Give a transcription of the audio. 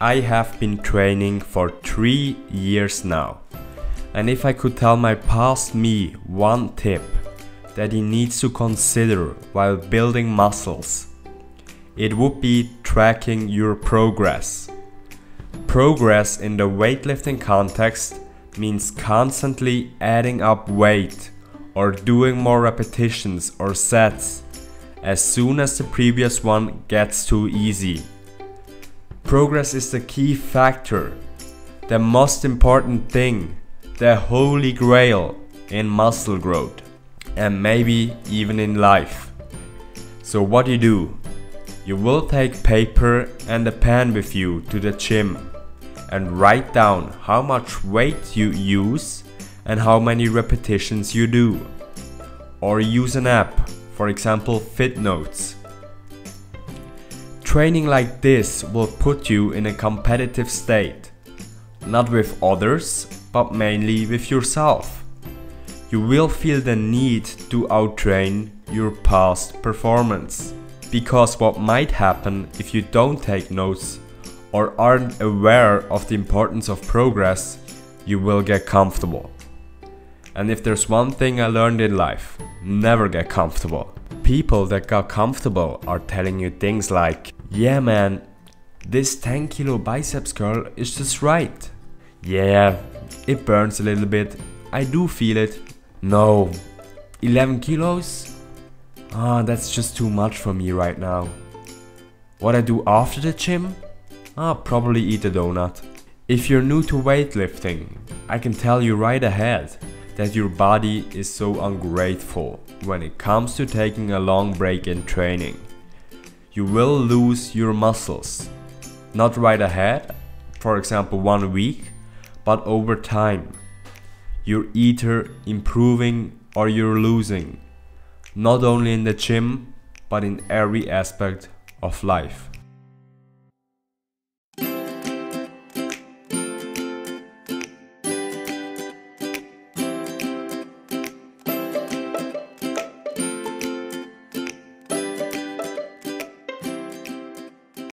I have been training for three years now. And if I could tell my past me one tip that he needs to consider while building muscles, it would be tracking your progress. Progress in the weightlifting context means constantly adding up weight or doing more repetitions or sets as soon as the previous one gets too easy. Progress is the key factor, the most important thing, the holy grail in muscle growth and maybe even in life. So what do you do? You will take paper and a pen with you to the gym and write down how much weight you use and how many repetitions you do. Or use an app, for example FitNotes. Training like this will put you in a competitive state, not with others, but mainly with yourself. You will feel the need to outtrain your past performance. Because what might happen if you don't take notes or aren't aware of the importance of progress, you will get comfortable. And if there's one thing I learned in life, never get comfortable. People that got comfortable are telling you things like, yeah man, this 10 kilo biceps curl is just right. Yeah, it burns a little bit, I do feel it. No, 11 kilos? Ah, that's just too much for me right now. What I do after the gym? I'll probably eat a donut. If you're new to weightlifting, I can tell you right ahead that your body is so ungrateful when it comes to taking a long break in training. You will lose your muscles. Not right ahead, for example one week, but over time. You're either improving or you're losing. Not only in the gym, but in every aspect of life.